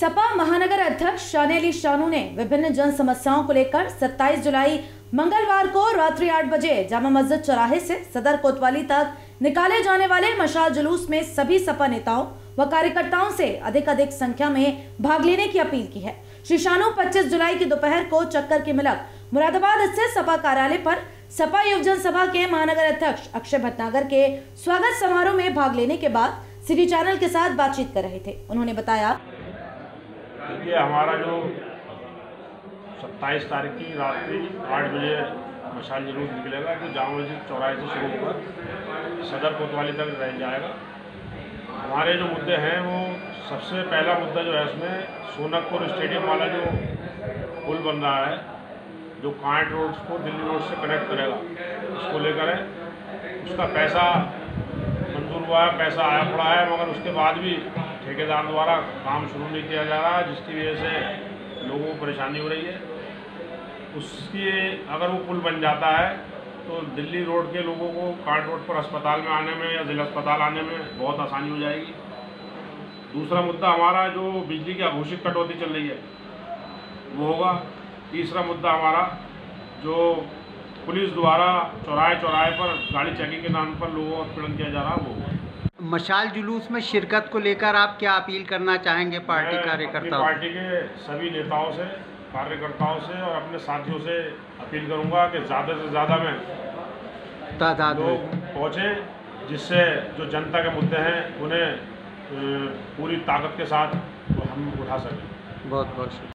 सपा महानगर अध्यक्ष शाने अली शानू ने विभिन्न जन समस्याओं को लेकर 27 जुलाई मंगलवार को रात्रि आठ बजे जामा मस्जिद चौराहे से सदर कोतवाली तक निकाले जाने वाले मशाल जुलूस में सभी सपा नेताओं व कार्यकर्ताओं से अधिक अधिक संख्या में भाग लेने की अपील की है। श्री शानू 25 जुलाई की दोपहर को चक्कर की मिलक मुरादाबाद स्थित सपा कार्यालय पर सपा युवजन सभा के महानगर अध्यक्ष अक्षय भटनागर के स्वागत समारोह में भाग लेने के बाद सिटी चैनल के साथ बातचीत कर रहे थे। उन्होंने बताया देखिए हमारा जो 27 तारीख की रात्रि आठ बजे मशाल ज़रूर निकलेगा जो जामा मस्जिद चौराहे से शुरू होकर सदर कोतवाली तक रह जाएगा। हमारे जो मुद्दे हैं, वो सबसे पहला मुद्दा जो है उसमें सोनकपुर स्टेडियम वाला जो पुल बन रहा है, जो कांट रोड को दिल्ली रोड से कनेक्ट करेगा, उसको लेकर है। उसका पैसा मंजूर हुआ है, पैसा आया पड़ा है, मगर उसके बाद भी ठेकेदार द्वारा काम शुरू नहीं किया जा रहा है जिसकी वजह से लोगों को परेशानी हो रही है। उसकी अगर वो पुल बन जाता है तो दिल्ली रोड के लोगों को कांट रोड पर अस्पताल में आने में या जिला अस्पताल आने में बहुत आसानी हो जाएगी। दूसरा मुद्दा हमारा जो बिजली की अघोषित कटौती चल रही है, वो होगा। तीसरा मुद्दा हमारा जो पुलिस द्वारा चौराहे चौराहे पर गाड़ी चेकिंग के नाम पर लोगों का उत्पीड़न किया जा रहा है वो होगा। मशाल जुलूस में शिरकत को लेकर आप क्या अपील करना चाहेंगे पार्टी कार्यकर्ताओं पार्टी के सभी नेताओं से कार्यकर्ताओं से और अपने साथियों से अपील करूँगा कि ज़्यादा से ज़्यादा में तादाद लोग पहुँचे जिससे जो जनता के मुद्दे हैं उन्हें पूरी ताकत के साथ हम उठा सकें। बहुत बहुत शुक्रिया।